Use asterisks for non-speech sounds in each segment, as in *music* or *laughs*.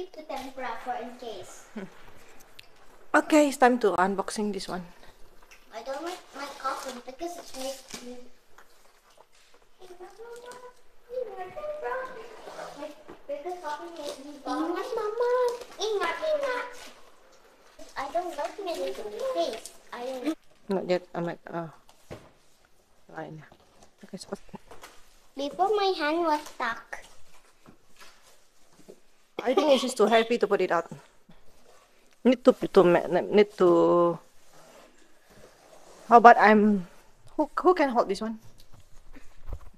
keep the tempura for in case. *laughs* Okay, it's time to unboxing this one. I don't like my coffin because it makes me. Mama, Ingat. Ingat, ingat. I don't like face. I don't. Not yet. I'm uh, line. Okay, spot. Before my hand was stuck. I think it's just too heavy to put it out. Need to, to, need to. How about I'm, who, who can hold this one?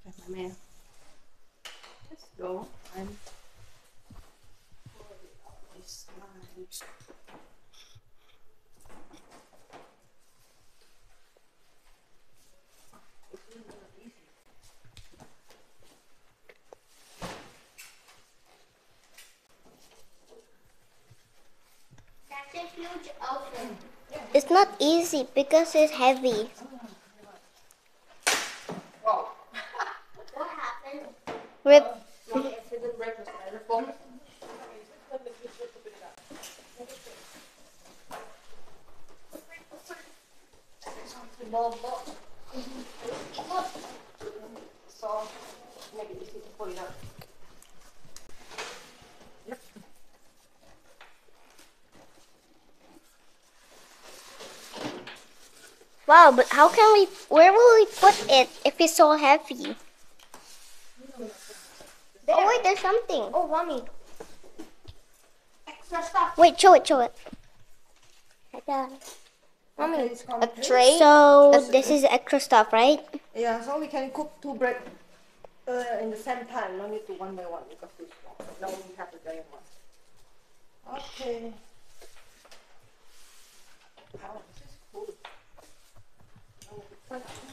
Okay, my. Let's go. I'm. This line. That's a huge oven. It's not easy because it's heavy. Wow. What happened? Rip. Breakfast maybe easy to pull it out. Yep. Wow, but how can we? Where will we put it if it's so heavy? Oh wait, there's something. Oh, mommy. Extra stuff. Wait, show it, show it. Ta-da. Mommy, A tray. So this is extra stuff, right? Yeah, so we can cook two bread uh, in the same time. No need to one by one because too small. Now we have the giant one. Okay. Wow, this is cool. Yeah, and heavy. Where's upstairs and where's downstairs? Yeah, have them open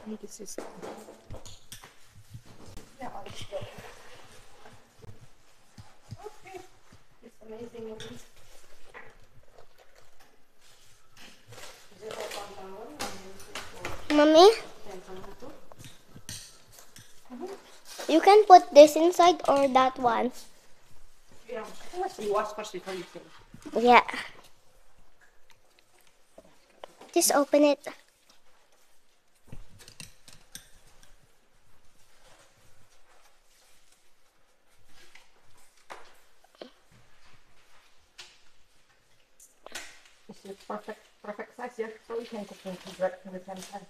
it like one towel? And then this for Mommy, you can put this inside or that one. Yeah. Just open it. It's the perfect, perfect size, yeah. So we can cook them bread at the same time.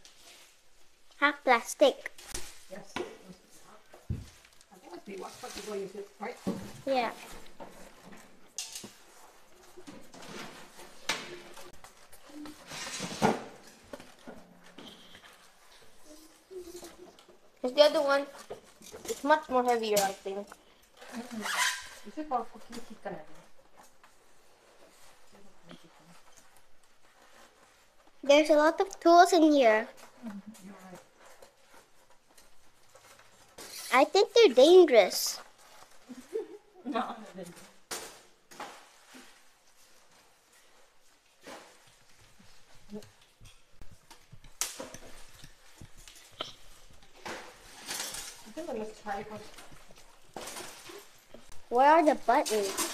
Half plastic. Yes. I think if you wash first before you use it, right? Yeah. Because the other one is much more heavier, I think. Mm-hmm. Is it for cooking chicken? I think? There's a lot of tools in here. I think they're dangerous. *laughs* No, I didn't. I think let's try first. Where are the buttons?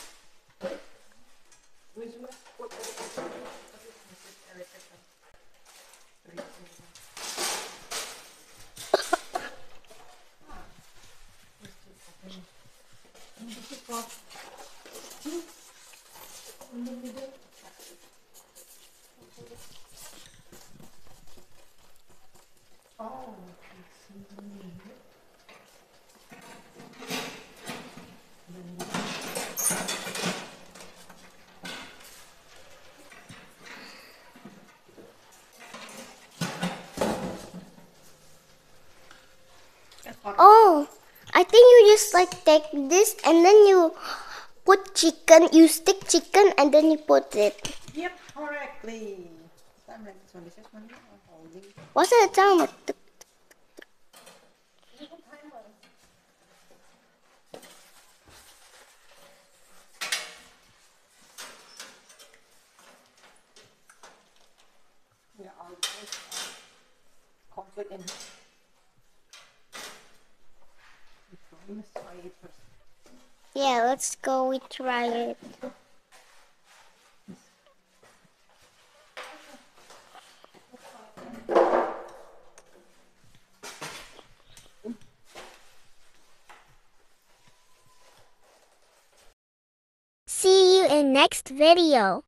Oh, I think you just like take this and then you put chicken. You stick chicken and then you put it. Yep, correctly. Time like this one. This is one I'm holding. What's the sound? Yeah, I'll put uh, conflict in. So let's try it first. Yeah, let's go. We try it. See you in next video.